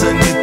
listening